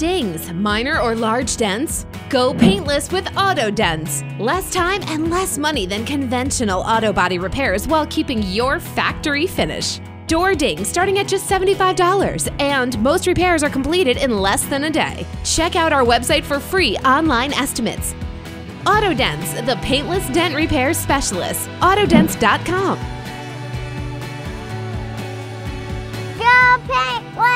dings, minor or large dents? Go paintless with Auto Dentz. Less time and less money than conventional auto body repairs while keeping your factory finish. Door dings starting at just $75, and most repairs are completed in less than a day. Check out our website for free online estimates. Auto Dentz, the paintless dent repair specialist. Autodentz.com. Go paint!